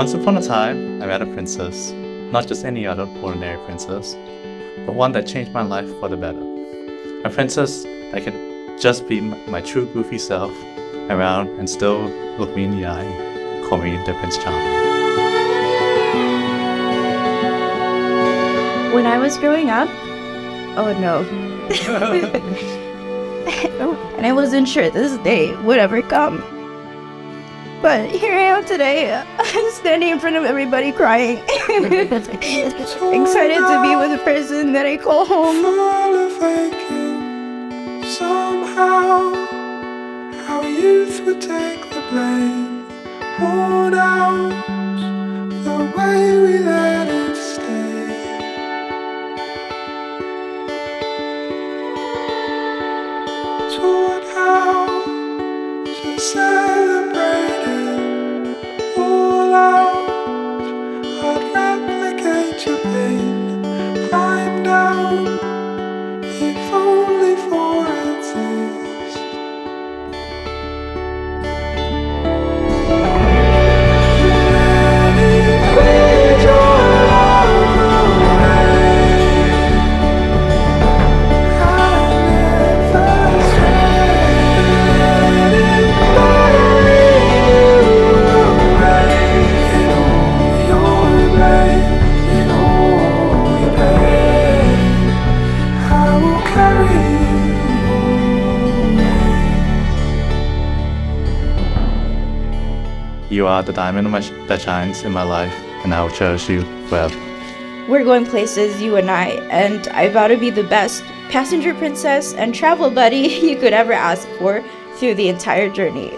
Once upon a time, I met a princess. Not just any other ordinary princess, but one that changed my life for the better. A princess that could just be my true goofy self around and still look me in the eye call me the Prince Charming. When I was growing up, oh no. and I wasn't sure this day would ever come. But here I am today, I'm standing in front of everybody crying. Excited to be with a person that I call home. Somehow, youth would take the blame. Worn out the way we let it stay. To celebrate you. Are the diamond sh- that shines in my life, and I will cherish you forever. We're going places, you and I, and I vow to be the best passenger princess and travel buddy you could ever ask for through the entire journey.